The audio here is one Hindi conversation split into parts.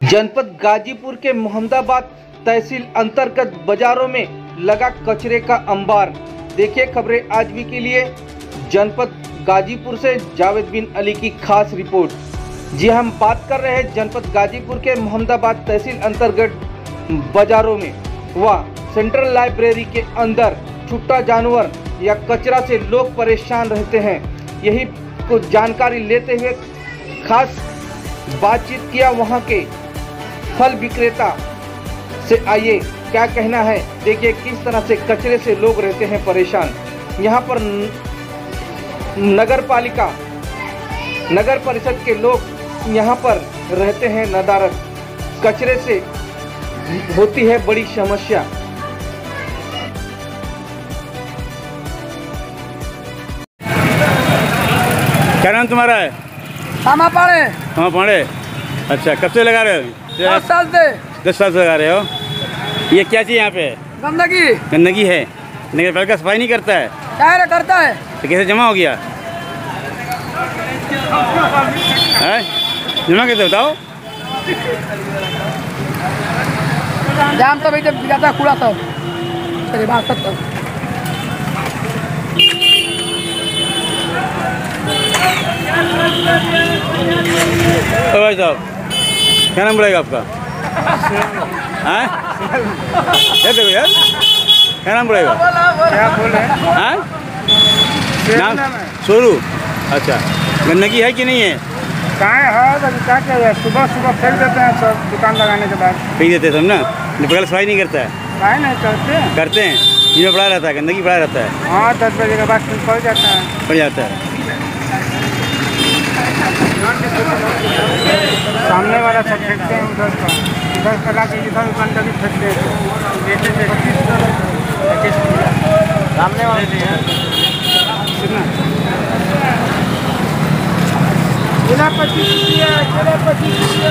जनपद गाजीपुर के मोहम्मदाबाद तहसील अंतर्गत बाजारों में लगा कचरे का अंबार। देखिए खबरें आज भी के लिए। जनपद गाजीपुर से जावेद बिन अली की खास रिपोर्ट। जी हम बात कर रहे हैं जनपद गाजीपुर के मोहम्मदाबाद तहसील अंतर्गत बाजारों में। व सेंट्रल लाइब्रेरी के अंदर छुट्टा जानवर या कचरा से लोग परेशान रहते हैं। यही कुछ जानकारी लेते हुए खास बातचीत किया वहाँ के फल विक्रेता से, आइए, क्या कहना है? देखिए, किस तरह से कचरे से लोग रहते हैं परेशान। यहाँ पर नगर पालिका नगर परिषद के लोग यहाँ पर रहते हैं नदारत कचरे से होती है बड़ी समस्या। क्या नाम तुम्हारा है? सामा पाड़े। कहाँ पढ़े अच्छा कब से लगा रहे हो? दस साल से। दस साल से लगा रहे हो? ये क्या चीज़ यहाँ पे? गंदगी। गंदगी है? नगर पालिका सफ़ाई नहीं करता है? क्या करता है। तो कैसे जमा हो गया? है? जमा कैसे बताओ। जाम तो भाई जब जाता है कूड़ा सब तेरी बात सब ओ भाई साहब क्या नाम पड़ेगा आपका? हैं? ये देखो यार क्या नाम पड़ेगा क्या बोल रहे हैं? हैं? नाम? सोरू अच्छा गंदगी है कि नहीं है? कहाँ है? तो क्या सुबह सुबह फेंक देते हैं सब दुकान लगाने के बाद। कही देते हैं सब ना? नगर सफ़ाई नहीं करता है? नहीं करते। करते हैं। जिसमें पड़ा रहता है गंदगी पड़ा रहता है। हाँ दस बजे के बाद पड़ जाता है। पड़ जाता है। सामने वाला सब फेंकते हैं उधर का। उधर कला के इधर गंदगी फेंकते हैं। सामने वाले जिला पच्चीस रुपया पच्चीस रुपया।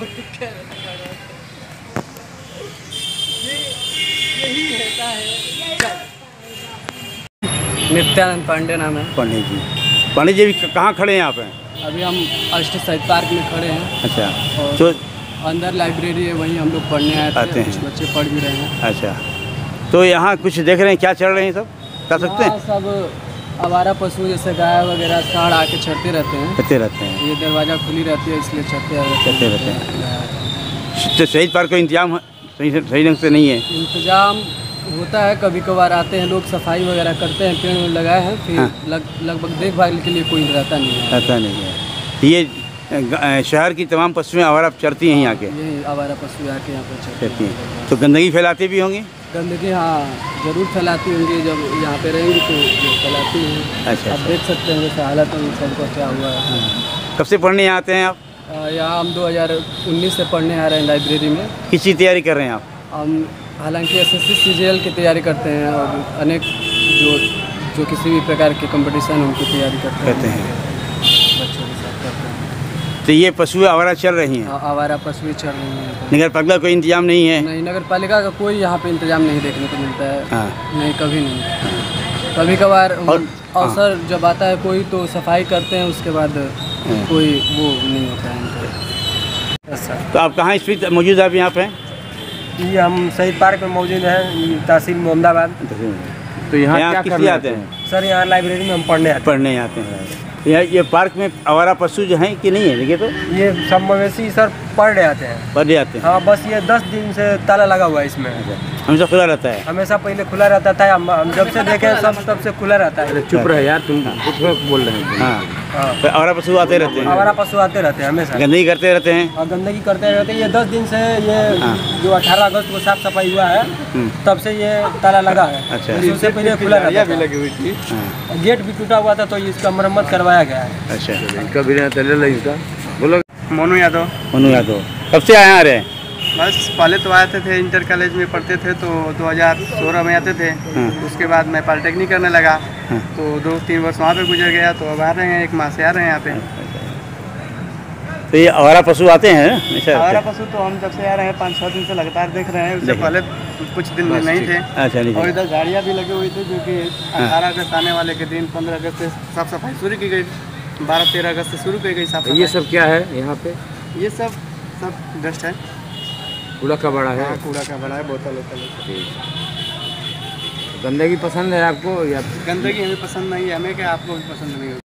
नित्यानंद पांडे नाम है। पंडित जी। पंडित जी कहाँ खड़े हैं यहाँ पे अभी हम अष्ट साहित्य पार्क में खड़े हैं। अच्छा। और तो अंदर लाइब्रेरी है वहीं हम लोग पढ़ने आए आते हैं। बच्चे पढ़ भी रहे हैं। अच्छा। तो यहाँ कुछ देख रहे हैं क्या चल रहे हैं सब? बता सकते हैं? सब आवारा पशु जैसे गाय वगैरह साढ़ आके चढ़ते रहते हैं। चढ़ते रहते हैं। ये दरवाज़ा खुली रहती है इसलिए चढ़ते चढ़ते रहते हैं। तो शहीद पार्क का इंतज़ाम सही सही ढंग से नहीं है? इंतज़ाम होता है कभी कभार आते हैं लोग सफ़ाई वगैरह करते हैं पेड़ लगाए हैं फिर हाँ। लग लगभग देखभाल के लिए कोई रहता नहीं है। रहता नहीं है। ये शहर की तमाम पशुएँ आवारा चढ़ती हैं यहाँ के? आवारा पशु आके यहाँ पर चढ़ती हैं। तो गंदगी फैलाते भी होंगे? गंदगी हाँ। ज़रूर फैलाती होंगी जब यहाँ पे रहेंगी तो फैलाती हैं। अच्छा आप अच्छा। देख सकते हैं जैसे हालत है सबका क्या हुआ है। कब से पढ़ने आते हैं आप? यहाँ हम 2019 से पढ़ने आ रहे हैं लाइब्रेरी में। किसी तैयारी कर रहे हैं आप? हम हालाँकि एस एस सी की तैयारी करते हैं और अनेक जो जो किसी भी प्रकार के कंपटीशन उनकी तैयारी करते हैं करते हैं बच्चों के साथ करते हैं तो ये पशुएँ आवारा चल रही हैं। आवारा पशु चल रही हैं। नगर पालिका कोई इंतज़ाम नहीं है? नहीं नगर पालिका का कोई यहाँ पे इंतज़ाम नहीं देखने को मिलता है। हाँ। नहीं कभी नहीं। कभी कभार और- अवसर जब आता है कोई तो सफ़ाई करते हैं उसके बाद कोई वो नहीं होता है तो आप कहाँ स्थित मौजूद है आप यहाँ पे? ये हम शहीद पार्क में मौजूद हैं तहसील मोहम्मदाबाद। तो यहाँ क्या करने आते हैं? सर यहाँ लाइब्रेरी में हम पढ़ने पढ़ने आते हैं। ये ये पार्क में आवारा पशु जो हैं कि नहीं है? देखिए तो। ये सब मवेशी सर पड़ जाते हैं। बढ़ जाते हैं। हाँ बस ये दस दिन से ताला लगा हुआ है इसमें। हमेशा खुला रहता है? हमेशा पहले खुला रहता था हम जब से देखे सब तब से खुला रहता है। चुप रहे यार तुम कुछ बोल रहे हैं हाँ। हाँ। आवारा पशु आते रहते हैं। हमारा पशु आते रहते हैं हमेशा। गंदगी करते रहते हैं। और गंदगी करते रहते हैं। ये दस दिन से ये जो अठारह अगस्त को साफ़ सफ़ाई हुआ है हम्म, तब से ये ताला लगा है। अच्छा। उससे पहले खुला रहता था। लगी हुई थी। हाँ, गेट भी टूटा हुआ था तो इसका मरम्मत करवाया गया है। अच्छा। इनका भी तले लगी इसका बोलो। मोनू यादव। मोनू यादव। कब से आए आ रहे हैं बस पहले तो आते थे इंटर कॉलेज में पढ़ते थे तो 2016 में आते थे। हाँ। उसके बाद मैं पॉलिटेक्निक करने लगा। हाँ। तो दो तीन वर्ष वहाँ पे गुजर गया तो अब आ रहे हैं एक माह से आ रहे हैं यहाँ पे। तो ये आवारा पशु आते हैं हमारा पशु तो हम जब से आ रहे हैं पाँच छः दिन से लगातार देख रहे हैं उससे पहले कुछ दिन में नहीं थे। अच्छा नहीं और इधर गाड़ियाँ भी लगी हुई थी जो कि अठारह अगस्त आने वाले के दिन पंद्रह अगस्त से साफ़ सफ़ाई शुरू की गई बारह तेरह अगस्त से शुरू की गई साफ़ सफ़ाई। सब क्या है यहाँ पे? ये सब सब डस्ट है। कूड़ा का बड़ा है। हाँ कूड़ा का बड़ा है बोतल वोतल गंदगी पसंद है आपको या गंदगी हमें पसंद नहीं है, हमें क्या आपको भी पसंद नहीं होगी।